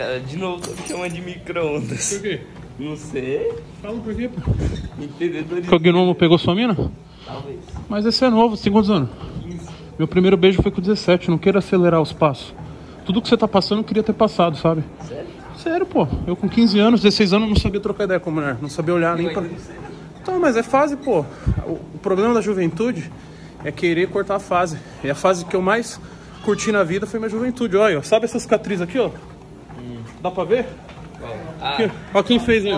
Os caras de novo estão me chamando de micro-ondas. Por quê? Não sei. Fala por quê, pô. Entendedores. Que o Gnomo pegou sua mina? Talvez. Mas esse é novo, tem quantos anos? Meu primeiro beijo foi com 17, não quero acelerar os passos. Tudo que você tá passando eu queria ter passado, sabe? Sério? Sério, pô. Eu com 15 anos, 16 anos, não sabia trocar ideia com mulher. Não sabia olhar nem pra. Então, mas é fase, pô. O, o problema da juventude é querer cortar a fase. E a fase que eu mais curti na vida foi minha juventude. Olha, ó, sabe essa cicatriz aqui, ó? Dá pra ver? Ah, Aqui, ó, quem fez aí.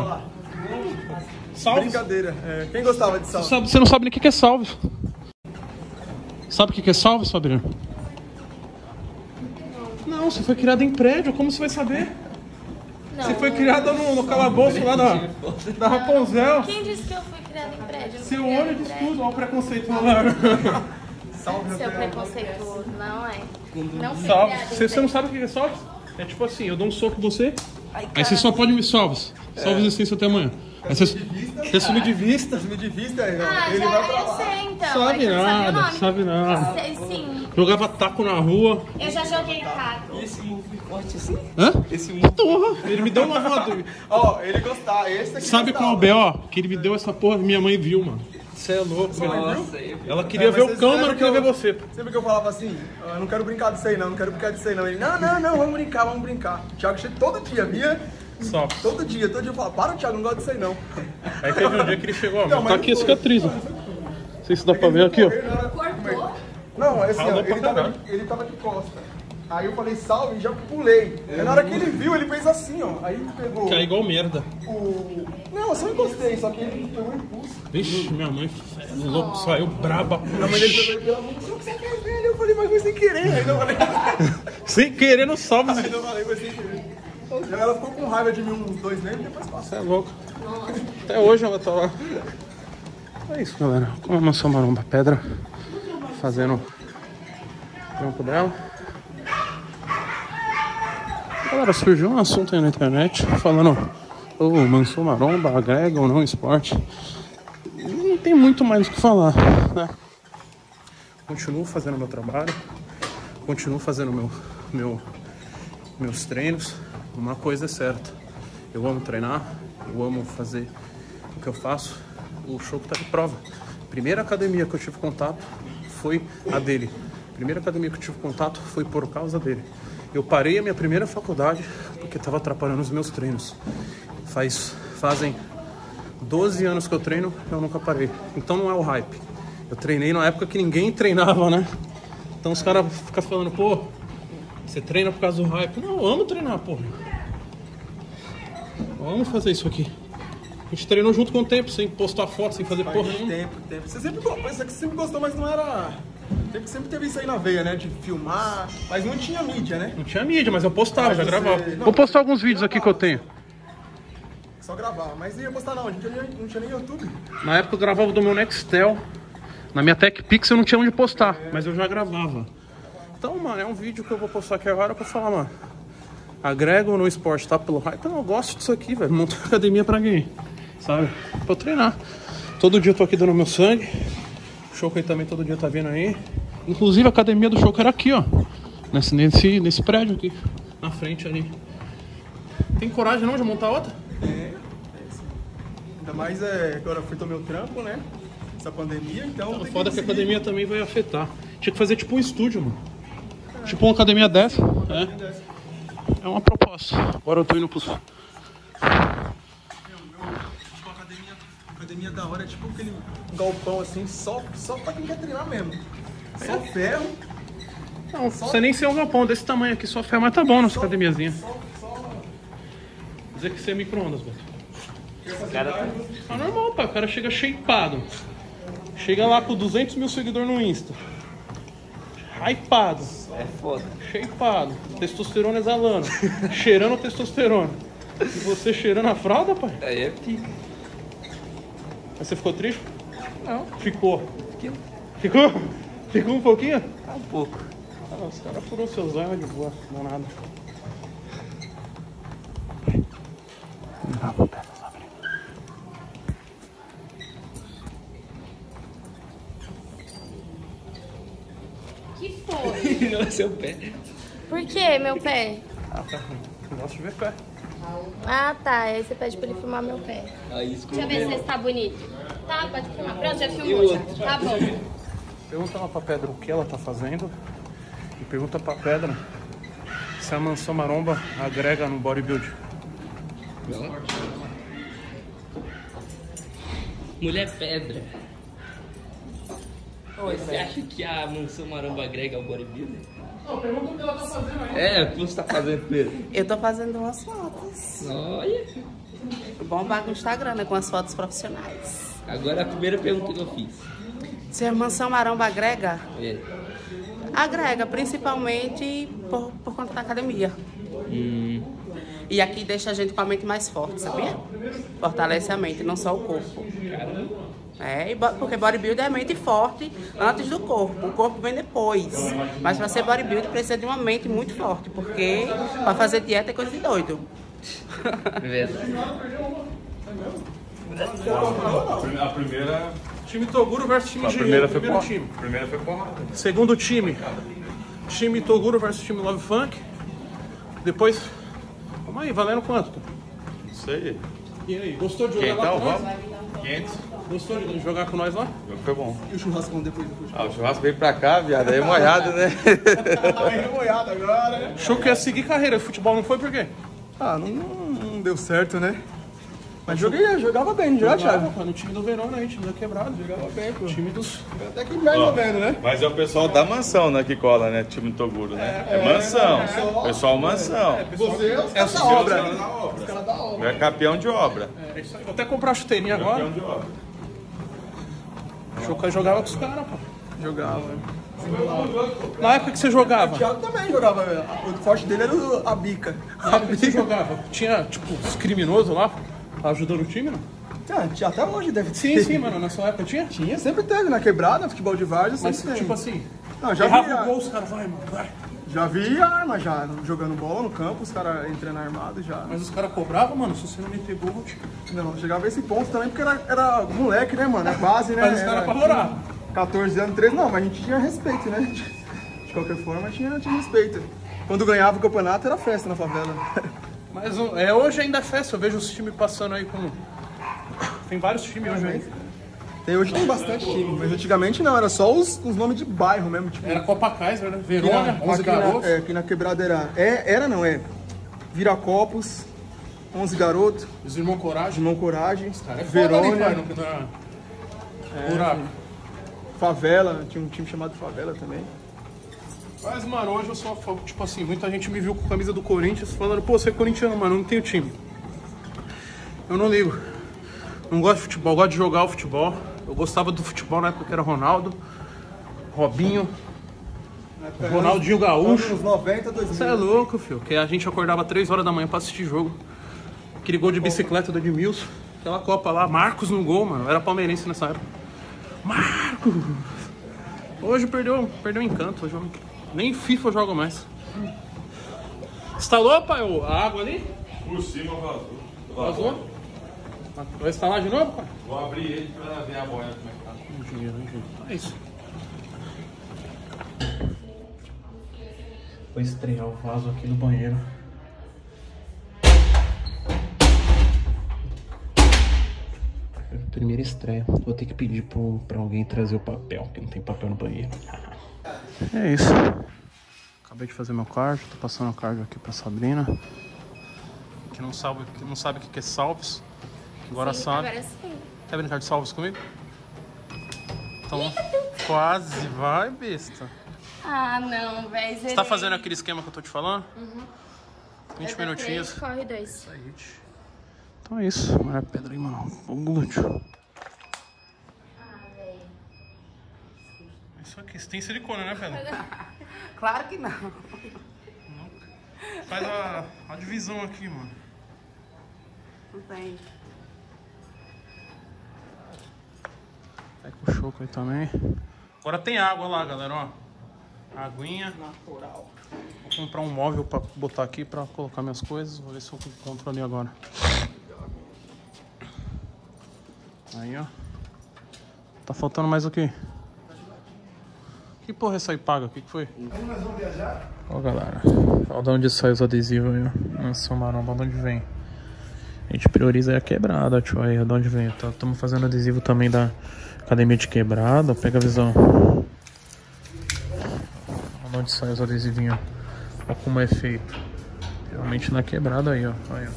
Salve. Brincadeira. É, quem gostava de salve? Sabe- você não sabe nem o que é salve. Sabe o que é salve, Sabrina? Não, você foi criado em prédio, como você vai saber? Não. Você foi criada no, no calabouço lá da, da Rapunzel. Quem disse que eu fui criada em prédio? Seu criada olho diz prédio. tudo, olha o preconceito falando. Salve, Seu Rafael. preconceituoso, não é? Não Salve. criada Você, você não sabe o que é salve? É tipo assim, eu dou um soco em você, aí você só pode me salves. Salve a existência até amanhã. Aí você, você sumir de vista. Esse de vista aí, ó. Ah, ele já vai pra eu lá. sei então. Sabe é não nada, sabe nada. Sei, sim. Jogava taco na rua. Eu já joguei taco. esse move forte assim? Hã? Esse move. Porra, ele me deu uma voadora. Ó, ele gostava. Esse aqui Sabe qual é o B.O.? Que ele me deu essa porra, minha mãe viu, mano. Você é louco, velho. Nossa. Ela queria É, ver o cão, mas não queria que ver você. Sempre que eu falava assim, "Ah, eu não quero brincar disso aí não, não quero brincar disso aí não. Ele, não, não, não, vamos brincar, vamos brincar. O Thiago chega todo dia, via? Só. Todo dia, todo dia eu falava, para Thiago, não gosto disso aí não. Aí teve um dia que ele chegou, ó, Não, mas tá aqui a não cicatriz, ó. Não sei se dá pra ver aqui, ó. Cortou? Não, é assim, ó, ele, tava, ele tava de costa. Aí eu falei, salve, e já pulei. Aí na hora que ele viu, ele fez assim, ó. Aí ele pegou Cai igual merda. o... Não, eu só encostei, só que ele pegou o impulso. Vixe, minha mãe é louco, saiu braba. A mãe dele pegou pela mão, "Como que você quer ver? Eu falei, mas foi sem querer. Aí eu falei, Sem querer não salve. aí eu falei, foi sem querer. E ela ficou com raiva de mim uns dois meses, depois passou. Você é louco. Até hoje ela tá lá. É isso, galera. Com a maçã maromba pedra. Fazendo o trampo dela. Galera, surgiu um assunto aí na internet falando o Mansou Maromba agrega ou não esporte. Não tem muito mais o que falar, né? Continuo fazendo meu trabalho, continuo fazendo meu, meu, meus treinos. Uma coisa é certa, eu amo treinar, eu amo fazer o que eu faço. O show tá de prova. Primeira academia que eu tive contato foi a dele. Primeira academia que eu tive contato foi por causa dele. Eu parei a minha primeira faculdade porque estava atrapalhando os meus treinos. Faz, fazem 12 anos que eu treino, eu nunca parei. Então não é o hype. Eu treinei na época que ninguém treinava, né? Então os caras ficam falando, pô, você treina por causa do hype. Não, eu amo treinar, porra. Eu amo fazer isso aqui. A gente treinou junto com o tempo, sem postar foto, sem fazer porra nenhuma. Tempo, tempo. Você sempre, go- você sempre gostou, mas não era... Sempre, sempre teve isso aí na veia, né? De filmar, mas não tinha mídia, né? Não tinha mídia, mas eu postava, Mas já você- gravava. não, Vou postar alguns vídeos aqui que eu tenho. Só gravar. Mas não ia postar não, a gente não tinha, nem YouTube. Na época eu gravava do meu Nextel. Na minha TechPix eu não tinha onde postar, mas eu já gravava. Então, mano, é um vídeo que eu vou postar aqui agora pra falar, mano. Agrego no esporte, tá? Pelo hype. Então, eu gosto disso aqui, velho. Montar academia pra quem? Sabe? Pra eu treinar. Todo dia eu tô aqui dando meu sangue. O Choco aí também todo dia tá vindo aí. Inclusive a academia do Choco era aqui, ó. Nesse, nesse, nesse prédio aqui. Na frente ali. Tem coragem não de montar outra? Ainda mais é, agora foi meu trampo, né? Essa pandemia, então. O foda é que a academia também vai afetar. Tinha que fazer tipo um estúdio, mano. Tipo uma academia dessa. É, é uma proposta. Agora eu tô indo pros. A academia, da hora é tipo aquele galpão assim, só, só pra quem quer treinar mesmo. Só ferro, Não, você nem ser um galpão desse tamanho aqui, só ferro, mas tá bom nessa academiazinha. só, só. Dizer que você é micro-ondas, velho. Cara, tá- É normal, pai. O cara chega shapeado. Chega lá com 200 mil seguidores no Insta. Hypado. é foda. Shapeado. Testosterona exalando. cheirando testosterona. E você cheirando a fralda, pai? Aí é pica. Você ficou triste? Não. Ficou. Fiquei Ficou? Ficou um pouquinho? um pouco. Ah, os caras furou seus olhos de boa, não nada. Que foi? Não é seu pé. Por que meu pé? Ah, tá. Eu gosto de ver pé. Ah, tá. Aí você pede pra ele filmar meu pé. Aí Deixa eu ver se esse tá bonito. Tá, pode filmar. Pronto, já filmou já. Tá bom. Pergunta lá pra pedra o que ela tá fazendo. E pergunta pra pedra se a mansão maromba agrega no bodybuilding. Mulher pedra. Você acha que a mansão maromba agrega ao bodybuilder? Não, pergunta o que ela tá fazendo aí. É, o que você tá fazendo, Pedro? Eu tô fazendo umas fotos. Olha. Bombar no Instagram, né? Com as fotos profissionais. Agora a primeira pergunta que eu fiz. Se a mansão maromba agrega, É. agrega, principalmente por, por conta da academia. Hum, E aqui deixa a gente com a mente mais forte, sabia? Fortalece a mente, não só o corpo. caramba. É, e porque bodybuilder é mente forte antes do corpo. O corpo vem depois. Mas para ser bodybuilder precisa de uma mente muito forte, porque para fazer dieta é coisa de doido. É verdade. A primeira, Time Toguro versus time Engenheiro. primeira foi Primeiro porra. time. A primeira foi porrada. Segundo time, time Toguro versus time Love Funk. Depois, vamos aí, valendo quanto? Isso aí. E aí, gostou de jogar Quem lá então? com nós? Vamos? 500. Gostou de jogar com nós lá? Foi bom. E o churrascão depois do futebol? Ah, o churrasco veio pra cá, viado. Aí é molhado, né? Tá bem remoiado agora, né? Achou que ia seguir carreira de futebol, não foi por quê? Ah, não, não deu certo, né? Mas joguei, jogava bem, já, Thiago? pô, no time do Verona aí, time da quebrada. Jogava bem, pô. Time dos. Até que mais ou menos, né? Mas é o pessoal da mansão, né, que cola, né? Time do Toguro, né? É, mansão. Pessoal mansão. Você é os caras da Os obra. caras da obra. Os caras da obra. É campeão de obra. É isso aí. Vou até comprar a chuteirinha agora. Campeão de obra. Jogava com os caras, pô. Jogava. Na época que você jogava, O Thiago também jogava. O forte dele era a bica. na época que você jogava, tinha, tipo, os criminosos lá ajudando o time, não? Ah, tinha até hoje deve ter. Sim, sim, mano, na sua época tinha? Tinha, sempre teve, na quebrada, futebol de várzea, sempre Mas, teve. tipo assim, Não, já errava o gol, os caras, vai, mano, vai. Já vi arma já, jogando bola no campo, os caras entrando armados já. Mas os caras cobravam, mano, se você não meter gol, Não, chegava a esse ponto também porque era, era moleque, né, mano? É base, né? Mas os caras apavoravam. 14 anos, 13, não, mas a gente tinha respeito, né? De qualquer forma, tinha, tinha respeito. Quando ganhava o campeonato, era festa na favela. Mas é, hoje ainda é festa, eu vejo os times passando aí com. Tem vários times hoje aí. Tem, hoje tem bastante time, mas antigamente não, era só os, os nomes de bairro mesmo. Tipo, Era Copa Kaiser, né? Verona, na- 11 aqui na- garotos. é, aqui na quebrada era. É, era não, é. Viracopos, 11 garotos, Os irmãos Coragem. Irmão Coragem, Cara, é foda ali, pai, Verônia, no, na... buraco. Favela, tinha um time chamado Favela também. Mas, mano, hoje eu sou fã, tipo assim, muita gente me viu com a camisa do Corinthians falando, pô, você é corintiano, mano, eu não tenho time. Eu não ligo. Não gosto de futebol, gosto de jogar o futebol. Eu gostava do futebol na época que era Ronaldo, Robinho, Ronaldinho Gaúcho. Anos 90, 2000. Você é louco, filho. Que a gente acordava 3 horas da manhã pra assistir jogo. Aquele gol de bicicleta do Edmilson. Aquela Copa lá. Marcos no gol, mano. Eu era palmeirense nessa época. Marcos! Hoje perdeu, perdeu o encanto. Hoje eu nem FIFA eu jogo mais. Instalou, pai, o- a água ali? Por cima vazou. Vazou? Vai instalar de novo, pai? Vou abrir ele pra ver a boia como é que tá. Dinheiro, um dinheiro. É isso. Vou estrear o vaso aqui no banheiro. Primeira estreia. Vou ter que pedir pro, pra alguém trazer o papel, que não tem papel no banheiro. É isso. Acabei de fazer meu cardio, tô passando o cardio aqui pra Sabrina. Que não sabe, que não sabe o que que é salves. Agora Sim, sabe. Agora sim. Quer brincar de salves comigo? Então, quase vai, besta. Ah, não, velho. Você tá fazendo aquele esquema que eu tô te falando? 20 minutinhos. Corre dois. Então é isso. Olha a pedra aí, mano. O glúteo. Isso aqui, você tem silicone, né, pedra? Claro que não. Faz a, a divisão aqui, mano. Não tem. Pega o choco aí também. Agora tem água lá, galera, ó. Aguinha. Natural. Vou comprar um móvel pra botar aqui pra colocar minhas coisas. Vou ver se eu encontro ali agora. Aí, ó. Tá faltando mais o quê? Que porra é essa aí paga? O que, que foi? Ó, galera. Olha de onde sai os adesivos aí, ó. Mansão Maromba, de onde vem? A gente prioriza aí a quebrada, tio. Aí, de onde vem? Estamos fazendo adesivo também da academia de quebrada. Pega a visão. Olha onde sai os adesivinhos. Olha como é feito. Realmente na quebrada aí, ó. Aí, ó.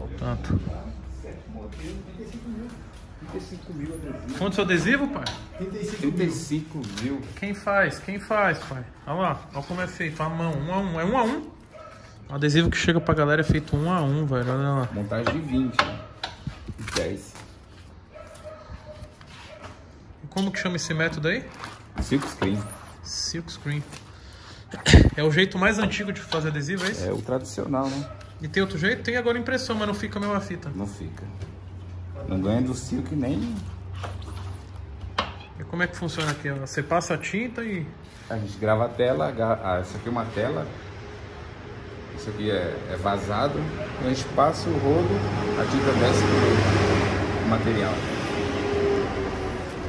Olha o tanto. Quanto seu adesivo, pai? 35 mil. Quem faz? Quem faz, pai? Olha lá, olha como é feito, a mão, um a um, é um a um. O adesivo que chega pra galera é feito um a um, velho, olha lá. Montagem de 20. né? 10. E como que chama esse método aí? Silk screen. Silk screen. É o jeito mais antigo de fazer adesivo, é isso? É o tradicional, né? E tem outro jeito? Tem agora impressão, mas não fica a mesma fita. Não fica. Não ganha do silk nem. E como é que funciona aqui? Você passa a tinta e. A gente grava a tela. gra- Ah, essa aqui é uma tela. Isso aqui é, é vazado. Quando a gente passa o rodo, a tinta desce pro material.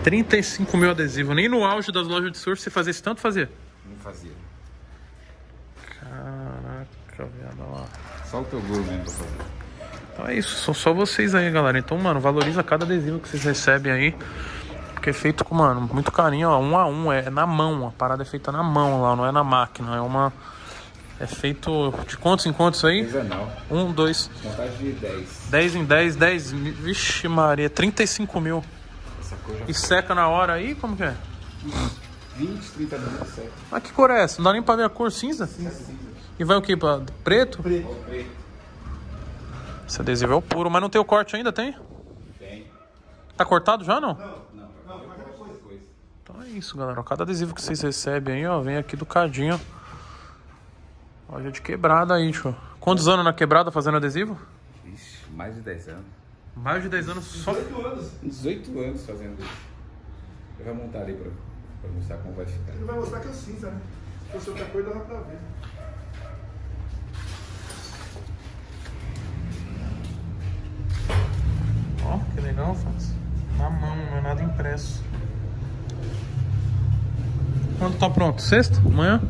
35 mil adesivos. Nem no auge das lojas de surf você fazia esse tanto fazia? Não fazia. Caraca, viado, lá. Só o teu guru mesmo pra fazer. Então é isso, são só vocês aí, galera. Então, mano, valoriza cada adesivo que vocês recebem aí. Porque é feito com, mano, muito carinho, ó. Um a um, é na mão. A parada é feita na mão lá, não é na máquina. É uma. É feito de quantos em quantos aí? Artesanal. Um, dois, Montagem de 10. 10 em 10, 10 mil. Vixe, Maria, 35 mil. Essa cor já E seca na hora aí? Como que é? 20, 30 minutos certo. Mas que cor é essa? Não dá nem pra ver a cor cinza? E vai o que? Pra preto? Preto. Esse adesivo é o puro, mas não tem o corte ainda, tem? Tem. Tá cortado já não? Não, coisa. Então é isso, galera. Cada adesivo que vocês recebem aí, ó, vem aqui do Cadinho. Loja de quebrada aí, tio. Quantos anos na quebrada fazendo adesivo? Ixi, mais de 10 anos. Mais de 10 anos só. 18 anos fazendo isso. Eu vou montar ali pra, pra mostrar como vai ficar. Ele vai mostrar que é cinza, né? Se fosse outra cor, dava pra ver. Ó, que legal, Faz. Na mão, não é nada impresso. Quando tá pronto? Sexta? Amanhã?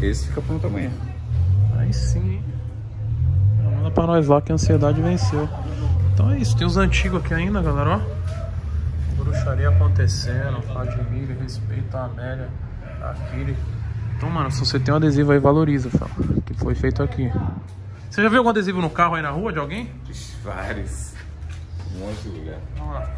Esse fica pronto amanhã. Aí sim? Manda pra nós lá que a ansiedade venceu. Então é isso, tem os antigos aqui ainda, galera, ó. Bruxaria acontecendo, Vladimir, respeita a Amélia, a Kiri. Então, mano, se você tem um adesivo aí, valoriza, fala, que foi feito aqui. Você já viu algum adesivo no carro aí na rua de alguém? Vários. Um monte de lugar. Vamos lá.